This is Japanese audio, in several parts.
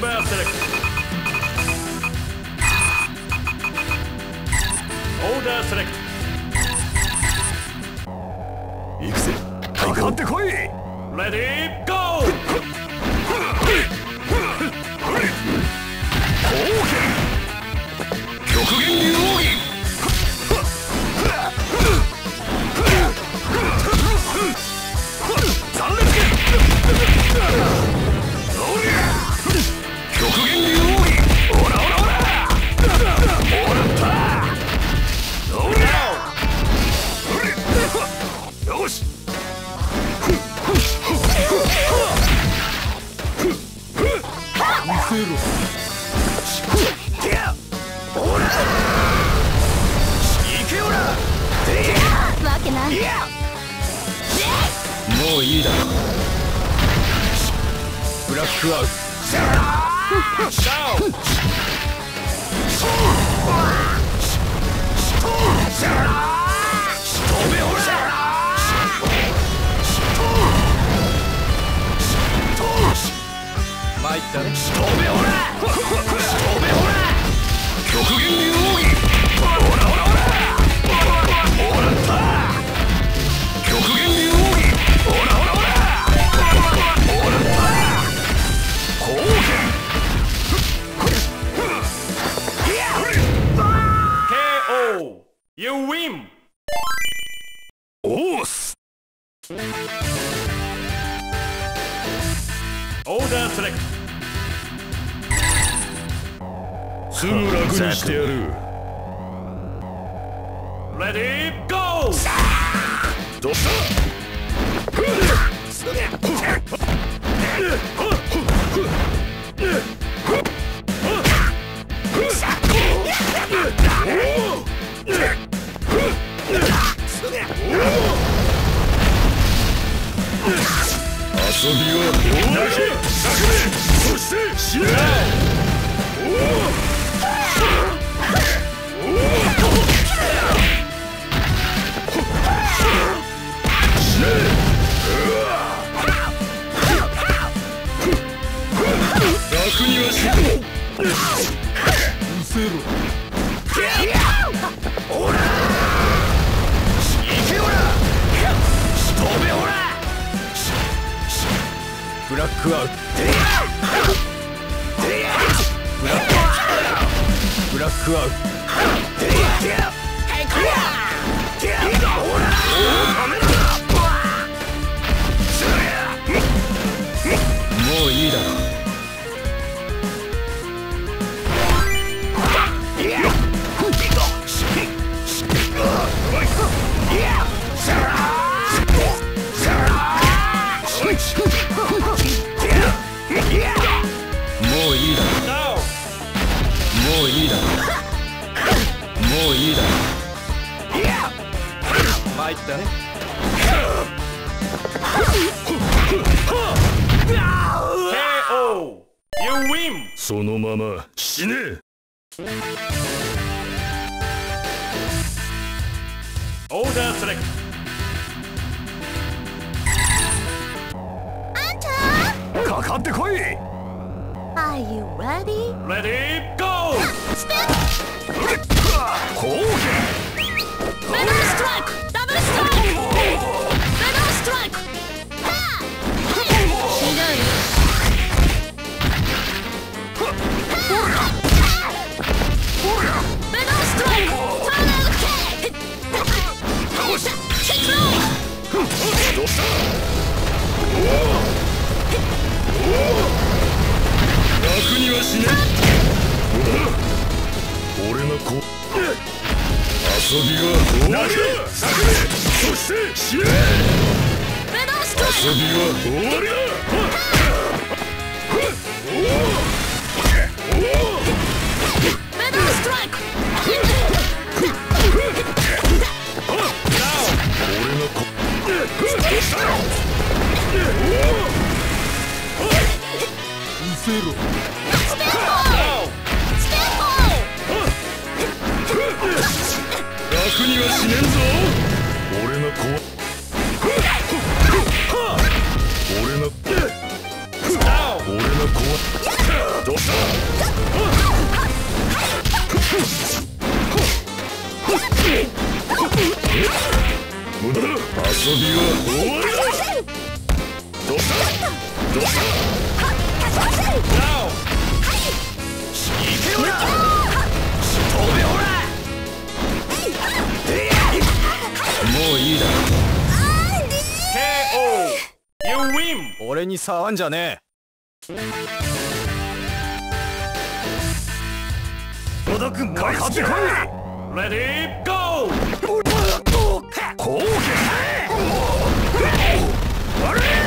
Member select. Order select. 行くぜかかってこい Ready, go! もういいだろ。ブラックアウト。極限流奥義ほらほらほら You win! おーす Order select. すぐ楽にしてやる Ready, go! どうした遊びは泣けそして死ね。楽にはしないうせろラックアウト。ブラックアウト。もういいだろうそのまま死ね Order select. かかってこい Are you ready? Ready, go! にはしね俺の子遊びは泣け叫べそして死ね遊びは終わりだメダルスにはしねえぞ俺の子俺の俺の子はどうした無駄だ遊びは終わりだどうしたどうした俺に触んじゃね野田君かかってこい Ready Go こうけあれこ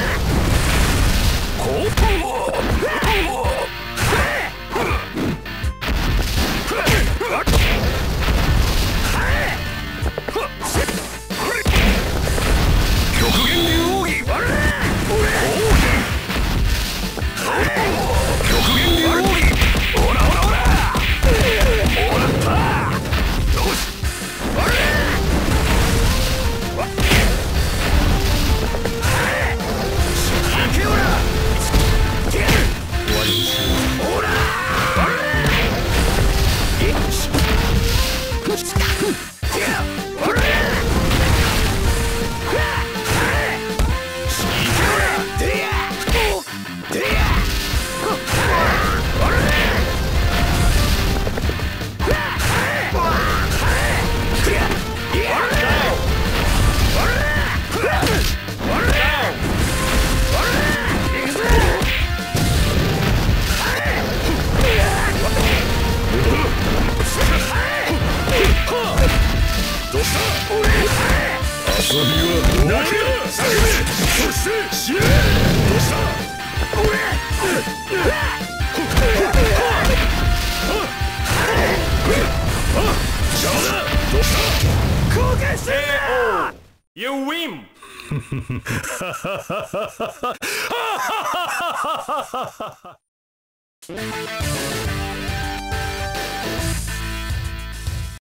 は泣け叫べそして死ねどうした邪魔だどうした後悔して KO You win! る